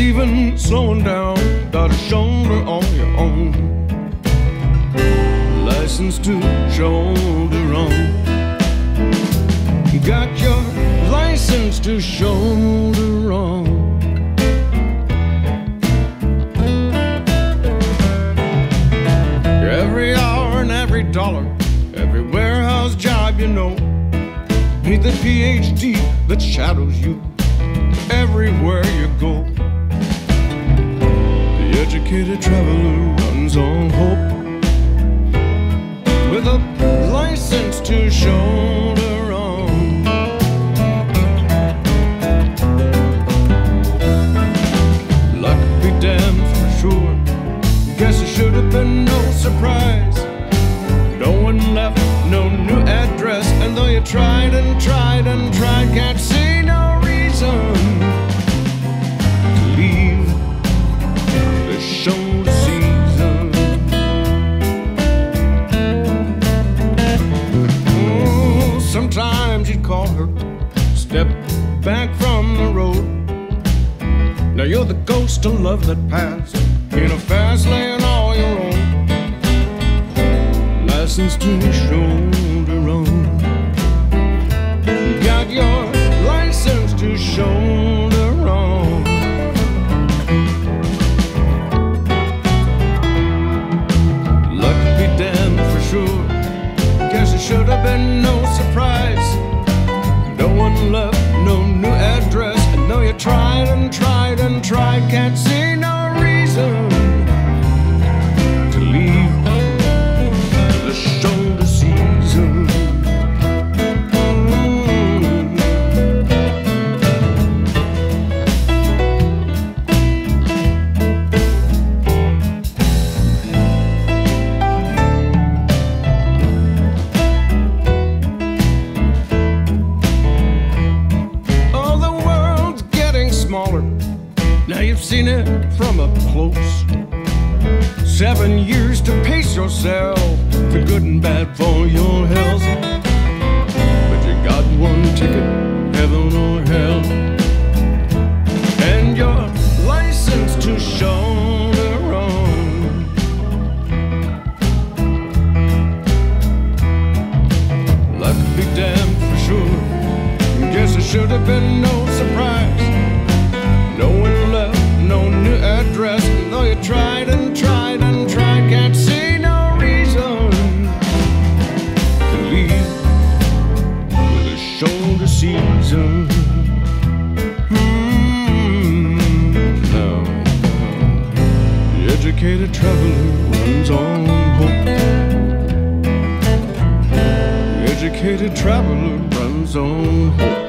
even slowing down. Got a shoulder on your own. License to shoulder on. You got your license to shoulder on. Every hour and every dollar, every warehouse job you know. Need the PhD that shadows you educated traveler runs on hope step back from the road. Now you're the ghost of love that passed in a fast lane all your own. License to shoulder Now you've seen it from up close. Seven years to pace yourself, for good and bad for your health. But you got one ticket, heaven or hell. And your license to shoulder on. Luck be damned for sure. Guess it should have been no The educated traveler runs on hope.